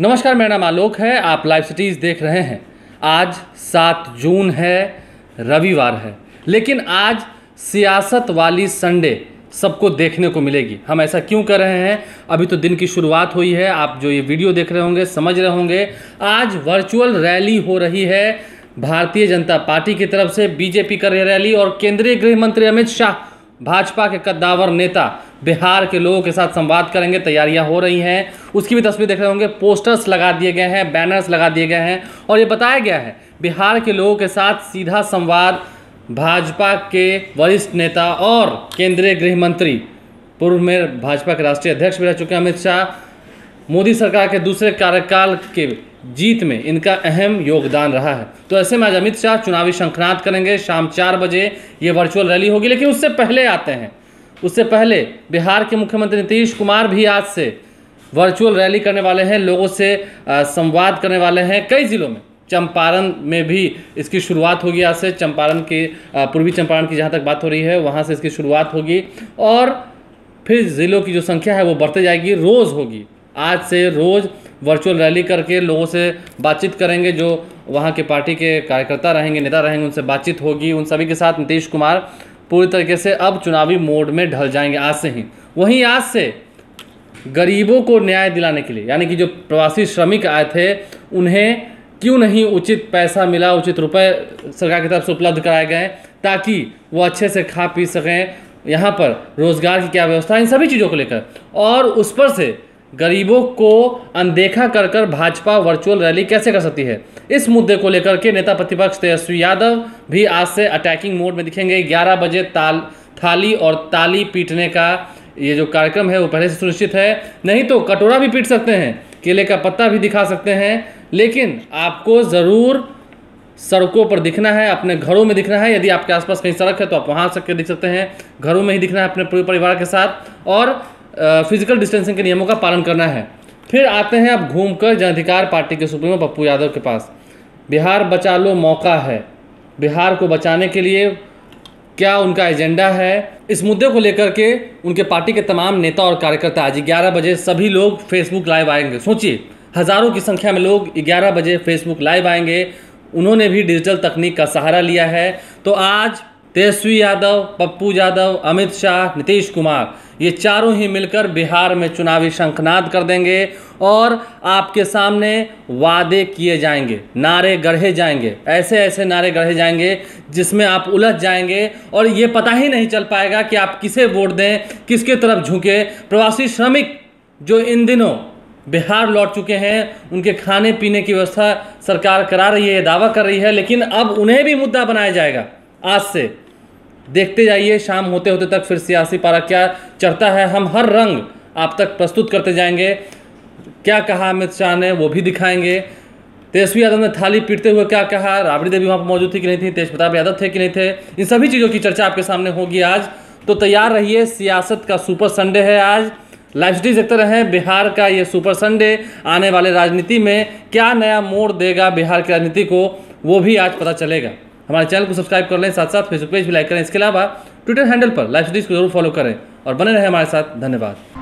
नमस्कार, मेरा नाम आलोक है, आप लाइव सिटीज़ देख रहे हैं। आज सात जून है, रविवार है, लेकिन आज सियासत वाली संडे सबको देखने को मिलेगी। हम ऐसा क्यों कर रहे हैं? अभी तो दिन की शुरुआत हुई है, आप जो ये वीडियो देख रहे होंगे, समझ रहे होंगे। आज वर्चुअल रैली हो रही है, भारतीय जनता पार्टी की तरफ़ से बीजेपी कर रही रैली और केंद्रीय गृह मंत्री अमित शाह, भाजपा के कद्दावर नेता बिहार के लोगों के साथ संवाद करेंगे, तैयारियाँ हो रही हैं। उसकी भी तस्वीर देख रहे होंगे पोस्टर्स लगा दिए गए हैं बैनर्स लगा दिए गए हैं, और ये बताया गया है, बिहार के लोगों के साथ सीधा संवाद, भाजपा के वरिष्ठ नेता और केंद्रीय गृह मंत्री, पूर्व में भाजपा के राष्ट्रीय अध्यक्ष भी रह चुके हैं, अमित शाह, मोदी सरकार के दूसरे कार्यकाल के जीत में इनका अहम योगदान रहा है। तो ऐसे में आज अमित शाह चुनावी शंखनाद करेंगे, शाम चार बजे ये वर्चुअल रैली होगी, लेकिन उससे पहले आते हैं। उससे पहले बिहार के मुख्यमंत्री नीतीश कुमार भी आज से वर्चुअल रैली करने वाले हैं, लोगों से संवाद करने वाले हैं। कई ज़िलों में, चंपारण में भी इसकी शुरुआत होगी आज से। चंपारण के पूर्वी चंपारण की जहाँ तक बात हो रही है, वहाँ से इसकी शुरुआत होगी। और फिर ज़िलों की जो संख्या है, वो बढ़ते जाएगी, रोज़ होगी। आज से रोज़ वर्चुअल रैली करके लोगों से बातचीत करेंगे, जो वहाँ के पार्टी के कार्यकर्ता रहेंगे, नेता रहेंगे, उनसे बातचीत होगी। उन सभी के साथ नीतीश कुमार पूरी तरीके से अब चुनावी मोड में ढल जाएँगे आज से ही। वहीं आज से गरीबों को न्याय दिलाने के लिए, यानी कि जो प्रवासी श्रमिक आए थे, उन्हें क्यों नहीं उचित पैसा मिला, उचित रुपए सरकार की तरफ़ से उपलब्ध कराए गए, ताकि वो अच्छे से खा पी सकें, यहाँ पर रोज़गार की क्या व्यवस्था इन सभी चीज़ों को लेकर। और उस पर से गरीबों को अनदेखा कर कर भाजपा वर्चुअल रैली कैसे कर सकती है? इस मुद्दे को लेकर के नेता प्रतिपक्ष तेजस्वी यादव भी आज से अटैकिंग मोड में दिखेंगे। 11 बजे ताल, थाली और ताली पीटने का ये जो कार्यक्रम है, वो पहले से सुनिश्चित है। नहीं तो कटोरा भी पीट सकते हैं, केले का पत्ता भी दिखा सकते हैं। लेकिन आपको ज़रूर सड़कों पर दिखना है, अपने घरों में दिखना है। यदि आपके आसपास कहीं सड़क है तो आप वहाँ सक दिख सकते हैं। घरों में ही दिखना है अपने पूरे परिवार के साथ। और फ़िज़िकल डिस्टेंसिंग के नियमों का पालन करना है। फिर आते हैं अब घूमकर जन अधिकार पार्टी के सुप्रीमो पप्पू यादव के पास। बिहार बचा लो, मौका है। बिहार को बचाने के लिए क्या उनका एजेंडा है? इस मुद्दे को लेकर के उनके पार्टी के तमाम नेता और कार्यकर्ता आज ग्यारह बजे सभी लोग फेसबुक लाइव आएँगे। सोचिए, हज़ारों की संख्या में लोग ग्यारह बजे फेसबुक लाइव आएँगे। उन्होंने भी डिजिटल तकनीक का सहारा लिया है। तो आज तेजस्वी यादव, पप्पू यादव, अमित शाह, नीतीश कुमार। ये चारों ही मिलकर बिहार में चुनावी शंखनाद कर देंगे और आपके सामने वादे किए जाएँगे, नारे गढ़े जाएँगे ऐसे ऐसे नारे गढ़े जाएँगे जिसमें आप उलझ जाएँगे और ये पता ही नहीं चल पाएगा कि आप किसे वोट दें, किसके तरफ़ झुके। प्रवासी श्रमिक जो इन दिनों बिहार लौट चुके हैं, उनके खाने पीने की व्यवस्था सरकार करा रही है दावा कर रही है, लेकिन अब उन्हें भी मुद्दा बनाया जाएगा। आज से। देखते जाइए, शाम होते होते तक फिर सियासी पारा क्या चढ़ता है, हम हर रंग आप तक प्रस्तुत करते जाएँगे। क्या कहा अमित शाह ने, वो भी दिखाएँगे। तेजस्वी यादव ने थाली पीटते हुए क्या कहा, राबड़ी देवी वहाँ पर मौजूद थी कि नहीं थी तेज प्रताप यादव थे कि नहीं थे, इन सभी चीज़ों की चर्चा आपके सामने होगी आज। तो तैयार रहिए, सियासत का सुपर संडे है आज। लाइव स्ट्रीम देखते रहें, बिहार का ये सुपर संडे आने वाले राजनीति में क्या नया मोड़ देगा बिहार की राजनीति को, वो भी आज पता चलेगा। हमारे चैनल को सब्सक्राइब कर लें साथ साथ फेसबुक पेज भी लाइक करें। इसके अलावा ट्विटर हैंडल पर लाइव स्टडीज़ को ज़रूर फॉलो करें और बने रहें हमारे साथ। धन्यवाद।